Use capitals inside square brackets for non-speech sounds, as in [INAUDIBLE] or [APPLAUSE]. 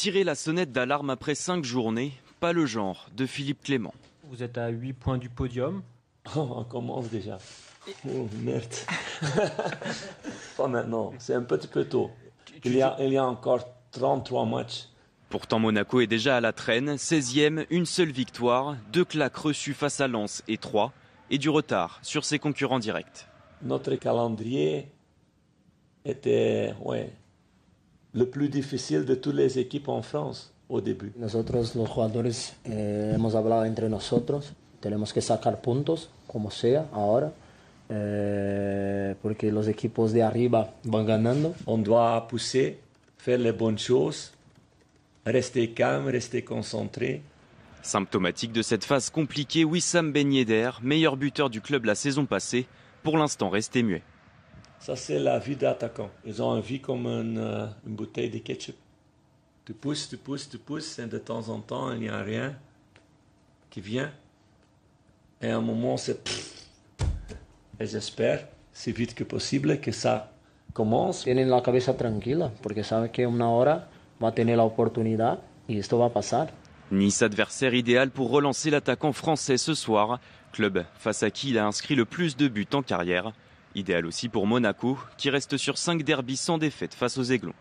Tirer la sonnette d'alarme après cinq journées, pas le genre de Philippe Clément. Vous êtes à 8 points du podium. [LAUGHS] Oh, on commence déjà. Oh, merde. [LAUGHS] pas maintenant, c'est un petit peu tôt. Il y, a, il y a encore 33 matchs. Pourtant, Monaco est déjà à la traîne. 16e, une seule victoire, deux claques reçues face à Lens et 3, et du retard sur ses concurrents directs. Notre calendrier était ouais, le plus difficile de toutes les équipes en France au début. Nosotros los jugadores eh, hemos hablado entre nosotros, tenemos que sacar puntos como sea ahora, eh, porque los equipos de arriba van ganando. On doit pousser, faire les bonnes choses, rester calme, rester concentré. Symptomatique de cette phase compliquée, Wissam Ben Yedder, meilleur buteur du club la saison passée, pour l'instant resté muet. Ça, c'est la vie d'attaquant. Ils ont une vie comme une, euh, une bouteille de ketchup. Tu pousses, tu pousses, tu pousses, et de temps en temps, il n'y a rien qui vient. Et à un moment, c'est... Et j'espère, si vite que possible, que ça commence. Tienen la cabeza tranquila, porque saben que una hora va a tener la oportunidad y esto va a pasar. Nice adversaire idéal pour relancer l'attaquant français ce soir, club face à qui il a inscrit le plus de buts en carrière. Idéal aussi pour Monaco, qui reste sur 5 derbies sans défaite face aux Aiglons.